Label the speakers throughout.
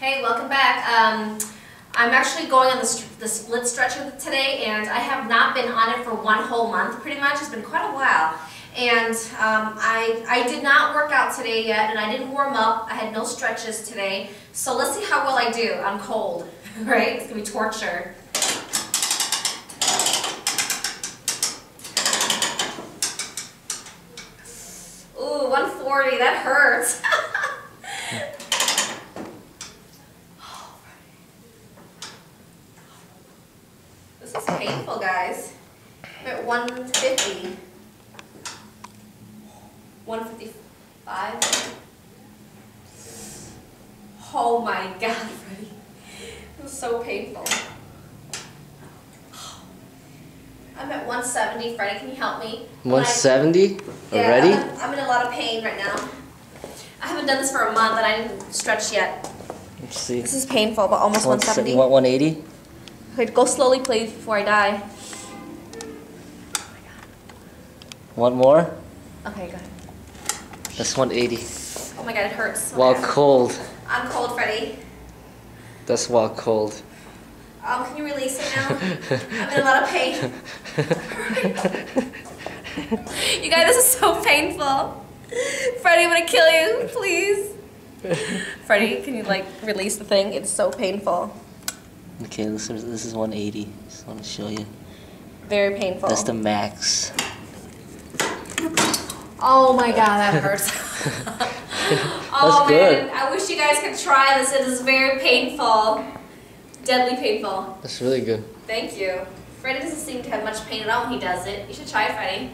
Speaker 1: Hey, welcome back. Um, I'm actually going on the, the split stretcher today, and I have not been on it for one whole month, pretty much. It's been quite a while. And um, I, I did not work out today yet, and I didn't warm up. I had no stretches today. So let's see how well I do. I'm cold, right? It's going to be torture. Ooh, 140, that hurts. This is painful, guys. I'm at 150. 155. Oh my god, Freddie. It was so painful. I'm at 170. Freddie, can you help me? When I-
Speaker 2: 170
Speaker 1: yeah,
Speaker 2: already?
Speaker 1: I'm, I'm in a lot of pain right now. I haven't done this for a month and I didn't stretch yet.
Speaker 2: Let's see.
Speaker 1: This is painful, but almost
Speaker 2: One
Speaker 1: 170.
Speaker 2: se- what, 180?
Speaker 1: Go slowly, please, before I die.
Speaker 2: One more?
Speaker 1: Okay, go ahead.
Speaker 2: That's 180.
Speaker 1: Oh my god, it hurts.
Speaker 2: While
Speaker 1: Okay.
Speaker 2: cold.
Speaker 1: I'm cold, Freddie.
Speaker 2: That's while cold.
Speaker 1: Um, can you release it now? I'm in a lot of pain. You guys, this is so painful. Freddie, I'm gonna kill you, please. Freddie, can you like release the thing? It's so painful.
Speaker 2: Okay, this is, this is 180. Just want to show you.
Speaker 1: Very painful.
Speaker 2: That's the max.
Speaker 1: Oh my god, that hurts. oh
Speaker 2: good.
Speaker 1: man, I wish you guys could try this. It is very painful. Deadly painful.
Speaker 2: That's really good.
Speaker 1: Thank you. Freddie doesn't seem to have much pain at all when he does it. You should try it, Freddie.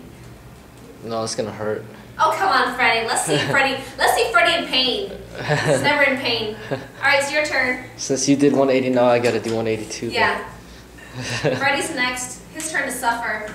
Speaker 2: No, it's gonna hurt.
Speaker 1: Oh come on, Freddie. Let's see Freddie. Let's see Freddie in pain. He's never in pain. All right, it's your turn.
Speaker 2: Since you did 180, now I gotta do 182.
Speaker 1: Yeah. Freddie's next. His turn to suffer.